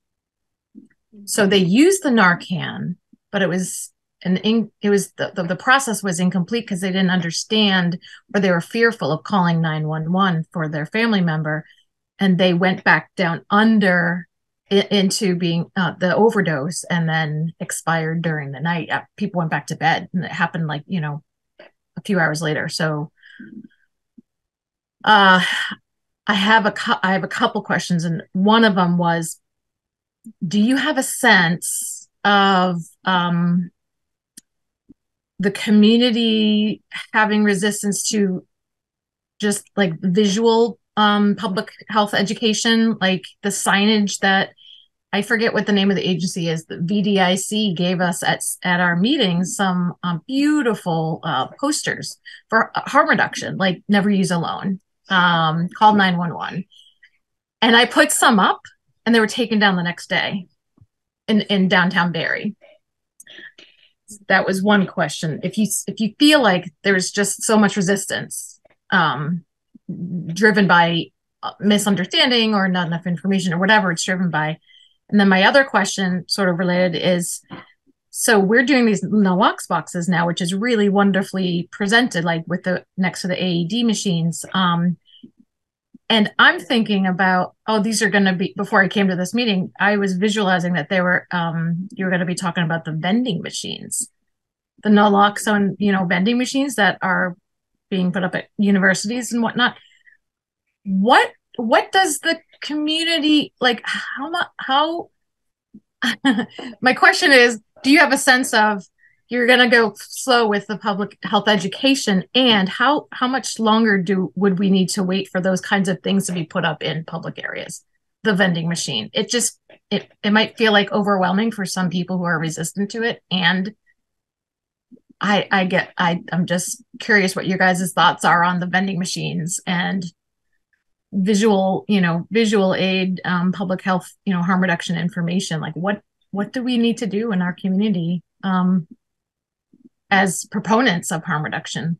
So they used the Narcan, but it was an it was the, the, the process was incomplete because they didn't understand or they were fearful of calling 911 for their family member and they went back down under into being uh, the overdose and then expired during the night. Uh, people went back to bed and it happened like you know a few hours later. So uh i have a cou- i have a couple questions and one of them was do you have a sense of um the community having resistance to just like visual um public health education like the signage that I forget what the name of the agency is. The VDIC gave us at at our meetings some um, beautiful uh, posters for harm reduction, like never use alone, um, call nine one one, and I put some up, and they were taken down the next day, in in downtown Barre. That was one question. If you if you feel like there's just so much resistance, um, driven by uh, misunderstanding or not enough information or whatever it's driven by and then my other question, sort of related, is so we're doing these Nalox boxes now, which is really wonderfully presented, like with the next to the AED machines. Um, and I'm thinking about, oh, these are going to be. Before I came to this meeting, I was visualizing that they were, um, you were going to be talking about the vending machines, the naloxone, you know, vending machines that are being put up at universities and whatnot. What what does the community like how much how my question is do you have a sense of you're going to go slow with the public health education? And how how much longer do would we need to wait for those kinds of things to be put up in public areas? The vending machine. It just it it might feel like overwhelming for some people who are resistant to it. And i i get i i'm just curious what your guys' thoughts are on the vending machines and visual you know visual aid um, public health you know harm reduction information like what what do we need to do in our community um, as proponents of harm reduction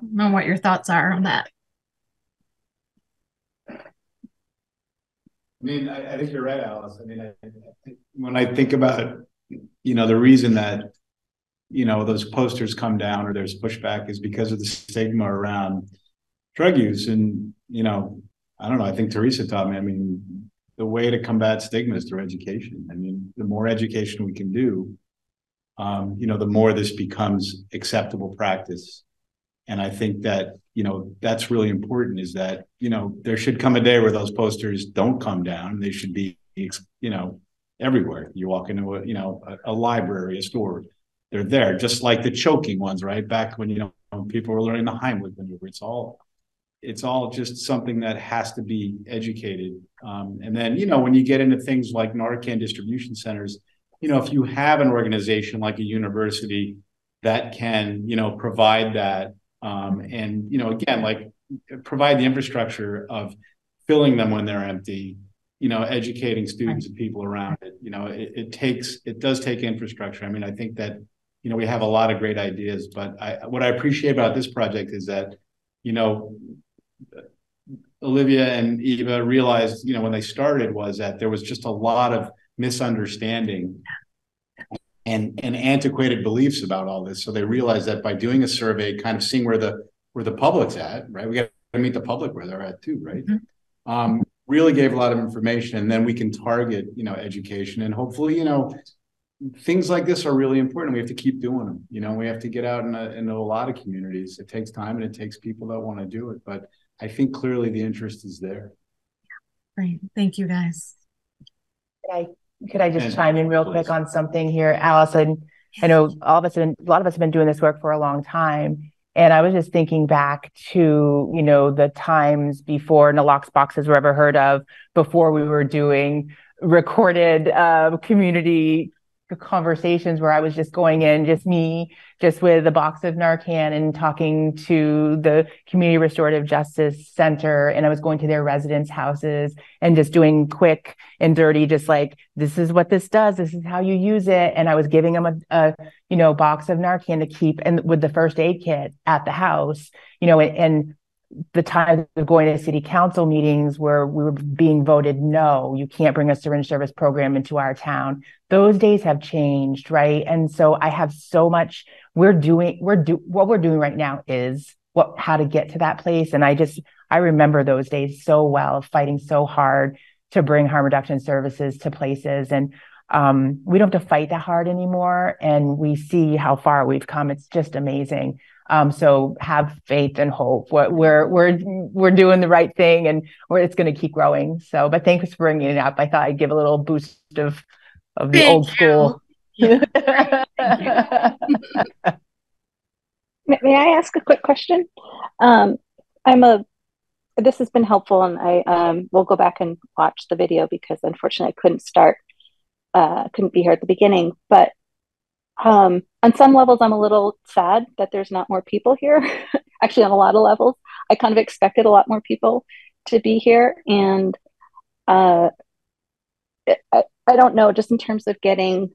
know what your thoughts are on that I mean, I, I think you're right, Alice. I mean, I, I, when I think about, you know, the reason that, you know, those posters come down or there's pushback is because of the stigma around drug use. And, you know, I don't know, I think Teresa taught me, I mean, the way to combat stigma is through education. I mean, the more education we can do, um, you know, the more this becomes acceptable practice. And I think that, you know, that's really important is that, you know, there should come a day where those posters don't come down. They should be, you know, everywhere. You walk into a, you know, a, a library, a store, they're there, just like the choking ones, right? Back when, you know, people were learning the Heimlich maneuver. It's all, it's all just something that has to be educated. Um, and then, you know, when you get into things like Narcan distribution centers, you know, if you have an organization like a university that can, you know, provide that, um, and, you know, again, like provide the infrastructure of filling them when they're empty, you know, educating students and people around it, you know, it, it takes, it does take infrastructure. I mean, I think that, you know, we have a lot of great ideas, but I, what I appreciate about this project is that, you know, Olivia and Eva realized, you know, when they started was that there was just a lot of misunderstanding and and antiquated beliefs about all this. So they realized that by doing a survey, kind of seeing where the where the public's at, right? We got to meet the public where they're at too, right? Mm-hmm. Um, really gave a lot of information, and then we can target, you know, education, and hopefully, you know, things like this are really important. We have to keep doing them. You know, we have to get out in a, into a lot of communities. It takes time, and it takes people that want to do it, but I think clearly the interest is there. Great, thank you, guys. Could I could I just and, chime in real please. quick on something here, Allison? I know all of us have been, a lot of us have been doing this work for a long time. And I was just thinking back to, you know, the times before Nalox boxes were ever heard of, before we were doing recorded uh, community conversations where I was just going in, just me, just with a box of Narcan and talking to the Community Restorative Justice Center. And I was going to their residents' houses and just doing quick and dirty, just like, this is what this does. This is how you use it. And I was giving them a, a you know, box of Narcan to keep and with the first aid kit at the house, you know, and, and the time of going to city council meetings where we were being voted no, you can't bring a syringe service program into our town. Those days have changed, right? And so I have so much we're doing, we're do what we're doing right now is what how to get to that place. And I just I remember those days so well, fighting so hard to bring harm reduction services to places. And um, we don't have to fight that hard anymore. And we see how far we've come. It's just amazing. Um, so have faith and hope. We're we're we're doing the right thing, and it's going to keep growing. So, but thanks for bringing it up. I thought I'd give a little boost of of the Thank old you. school. May I ask a quick question? Um, I'm a. This has been helpful, and I um, will go back and watch the video because unfortunately I couldn't start, uh, couldn't be here at the beginning. But um, on some levels, I'm a little sad that there's not more people here. Actually, on a lot of levels, I kind of expected a lot more people to be here, and uh, I, I don't know, just in terms of getting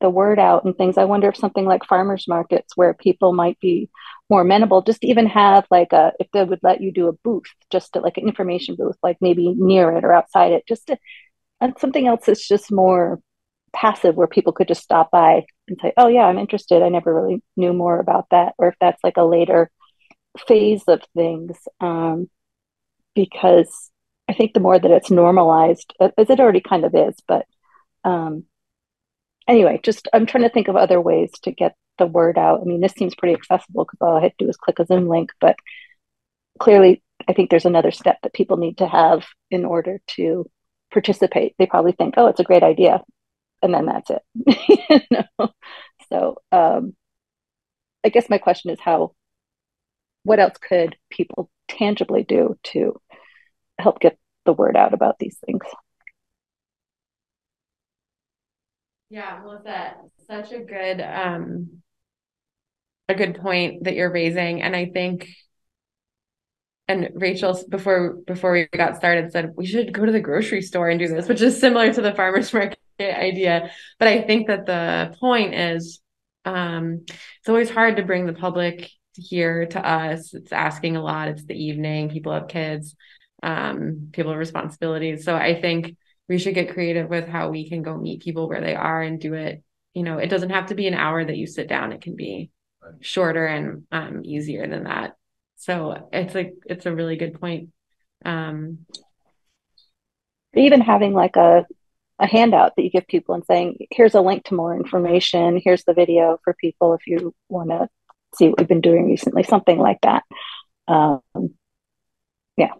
the word out and things, I wonder if something like farmers markets where people might be more amenable, just even have like a, if they would let you do a booth, just to, like an information booth, like maybe near it or outside it, just to, and something else that's just more passive where people could just stop by and say, oh yeah, I'm interested. I never really knew more about that. Or if that's like a later phase of things. Um, because I think the more that it's normalized, as it already kind of is, but um, anyway, just I'm trying to think of other ways to get the word out. I mean, this seems pretty accessible because all I had to do was click a Zoom link, but clearly, I think there's another step that people need to have in order to participate. They probably think, oh, it's a great idea. And then that's it. you know? So um, I guess my question is how, what else could people tangibly do to help get the word out about these things? Yeah, Melissa, such a good um a good point that you're raising. And I think and Rachel before before we got started said we should go to the grocery store and do this, which is similar to the farmers market idea. But I think that the point is um it's always hard to bring the public here to us. It's asking a lot. It's the evening, people have kids, um, people have responsibilities. So I think we should get creative with how we can go meet people where they are and do it. You know it doesn't have to be an hour that you sit down. It can be shorter and um, easier than that. So it's like it's a really good point. Um, even having like a a handout that you give people and saying, here's a link to more information. Here's the video for people if you want to see what we've been doing recently, something like that. Um, yeah.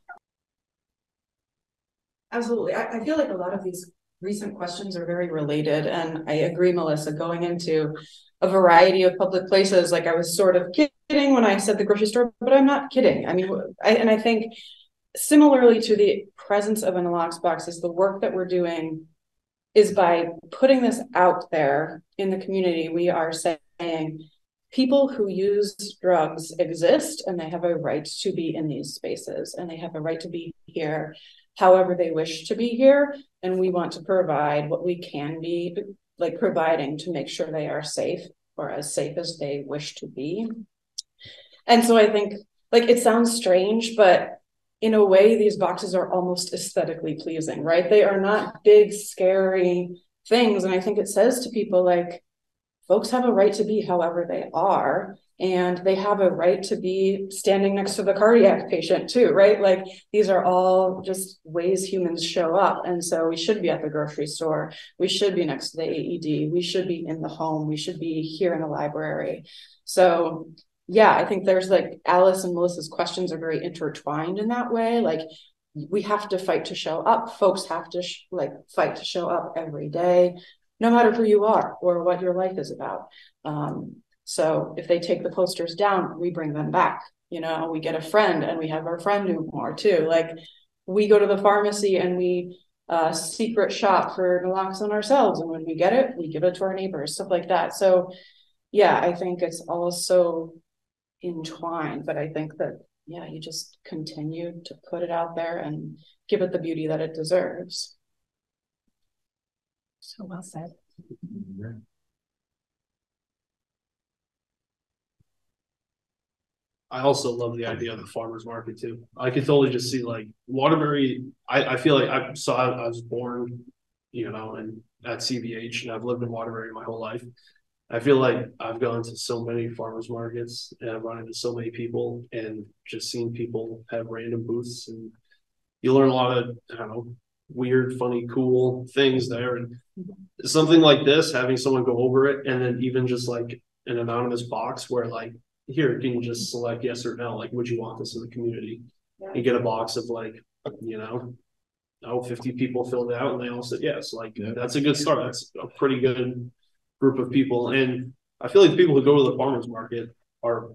Absolutely. I, I feel like a lot of these recent questions are very related. And I agree, Melissa, going into a variety of public places, like I was sort of kidding when I said the grocery store, but I'm not kidding. I mean, I, and I think similarly to the presence of a Nalox box is the work that we're doing is by putting this out there in the community, we are saying people who use drugs exist and they have a right to be in these spaces and they have a right to be here however they wish to be here. And we want to provide what we can be like providing to make sure they are safe or as safe as they wish to be. And so I think like it sounds strange, but in a way, these boxes are almost aesthetically pleasing, right? They are not big, scary things. And I think it says to people like, folks have a right to be however they are. And they have a right to be standing next to the cardiac patient too, right? Like these are all just ways humans show up. And so we should be at the grocery store. We should be next to the AED. We should be in the home. We should be here in the library. So yeah, I think there's like Alice and Melissa's questions are very intertwined in that way. Like we have to fight to show up. Folks have to sh- like fight to show up every day, no matter who you are or what your life is about. Um, so if they take the posters down, we bring them back. You know, we get a friend and we have our friend do more too. Like we go to the pharmacy and we uh, secret shop for naloxone ourselves, and when we get it, we give it to our neighbors, stuff like that. So yeah, I think it's also entwined, but I think that, yeah, you just continue to put it out there and give it the beauty that it deserves. So well said. I also love the idea of the farmers market too. I could totally just see like Waterbury. I, I feel like I saw I was born, you know, and at CVH, and I've lived in Waterbury my whole life. I feel like I've gone to so many farmers markets and I've run into so many people and just seen people have random booths and you learn a lot of I don't know weird, funny, cool things there. And something like this, having someone go over it and then even just like an anonymous box where like here can you just select yes or no, like would you want this in the community? Yeah. You get a box of like, you know, oh, 50 people filled out and they all said yes. Like yeah. that's a good start. That's a pretty good group of people. And I feel like the people who go to the farmers market are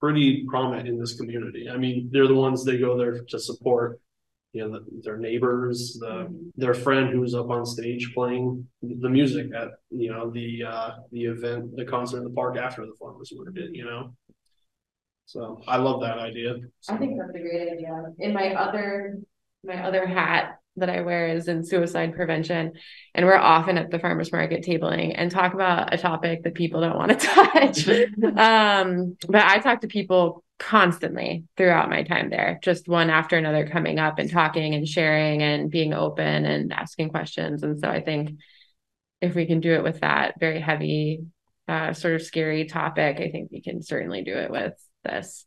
pretty prominent in this community. I mean, they're the ones they go there to support, you know, the, their neighbors, the their friend who's up on stage playing the music at you know the uh, the event, the concert in the park after the farmers market. You know. So I love that idea. I think that's a great idea. In my other my other hat, that I wear is in suicide prevention. And we're often at the farmers market tabling and talk about a topic that people don't want to touch. um, but I talk to people constantly throughout my time there, just one after another coming up and talking and sharing and being open and asking questions. And so I think if we can do it with that very heavy, uh, sort of scary topic, I think we can certainly do it with this.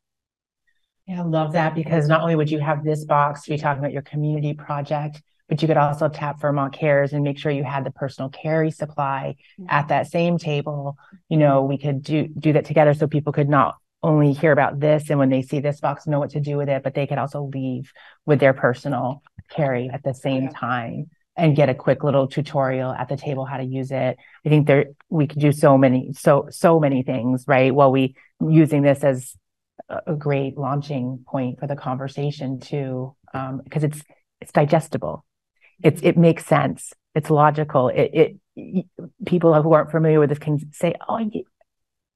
Yeah, I love that because not only would you have this box to be talking about your community project, but you could also tap Vermont Cares and make sure you had the personal carry supply at that same table. You know, we could do do that together so people could not only hear about this and when they see this box know what to do with it, but they could also leave with their personal carry at the same time and get a quick little tutorial at the table how to use it. I think there we could do so many so so many things, right? While we using this as a great launching point for the conversation too, because um, it's it's digestible. It's it makes sense. It's logical. It, it people who aren't familiar with this can say, "Oh,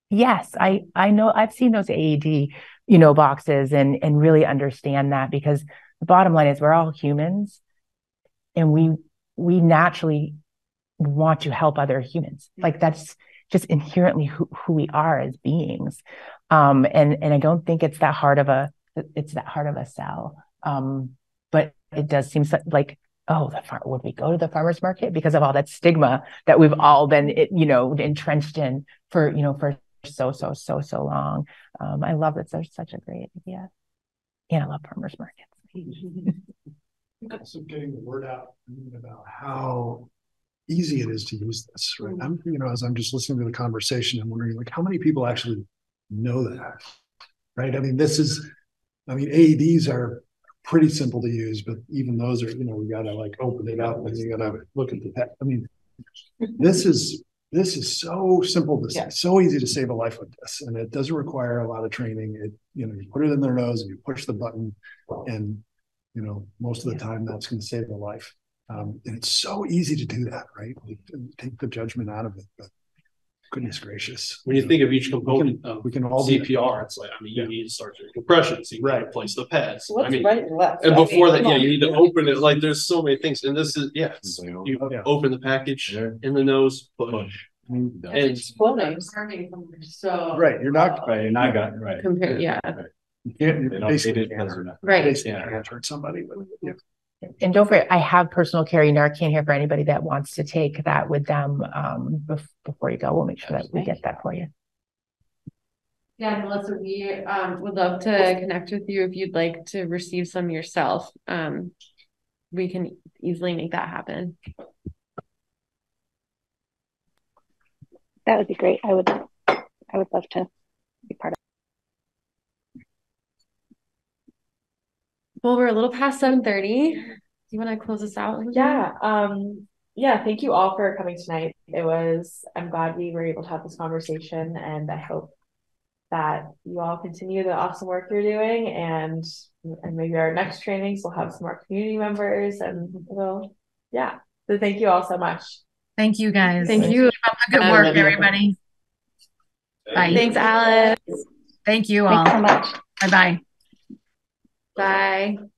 yes, I I know. I've seen those AED, you know, boxes, and and really understand that because the bottom line is we're all humans, and we we naturally want to help other humans. Like that's just inherently who, who we are as beings. Um, and and I don't think it's that hard of a it's that hard of a sell. Um, but it does seem so, like oh, the far- would we go to the farmers market because of all that stigma that we've all been you know entrenched in for you know for so so so so long. Um, I love that. There's such a great idea, and I love farmers markets. Also getting the word out about how easy it is to use this, right? I'm, you know, as I'm just listening to the conversation, I'm wondering like, how many people actually know that? Right? I mean, this is, I mean, AEDs are pretty simple to use, but even those are, you know, we gotta like open it up and you gotta look at the. I mean, this is, this is so simple to say, Yeah. so easy to save a life with this. And it doesn't require a lot of training. It, you know, you put it in their nose and you push the button and, you know, most of the time that's gonna save a life. Um, and it's so easy to do that, right? Like, Take the judgment out of it, but goodness gracious. When you think of each component We of can all do that. CPR, it's like, I mean, you need to start your compression, so you need to Right. place the pads. I What's mean, right and left? and I before mean, that, come yeah, on. you need to open it, like, there's so many things, and this is, yeah, it's- oh, you Yeah. open the package There. in the nose, push. Push. And Exploding. So. Right, you're not, uh, Right, you're not gonna, right. Compare, yeah, you can't, They don't- basically they can't didn't- right. basically Yeah. can't hurt somebody, but yeah. And don't forget, I have personal carry Narcan here for anybody that wants to take that with them um bef- before you go. We'll make sure that we get that for you. Yeah, Melissa, we um would love to connect with you if you'd like to receive some yourself. Um, we can easily make that happen. That would be great. I would, I would love to be part of. Well, we're a little past seven thirty. Do you want to close us out? Lindsay? Yeah, um, yeah, thank you all for coming tonight. It was, I'm glad we were able to have this conversation and I hope that you all continue the awesome work you're doing and and maybe our next trainings will have some more community members and we'll, yeah. So thank you all so much. Thank you, guys. Thank you. Keep up the Good work, everybody. Bye. Thanks, Alice. Thank you all. Thanks so much. Bye-bye. Bye.